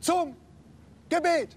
zum Gebet.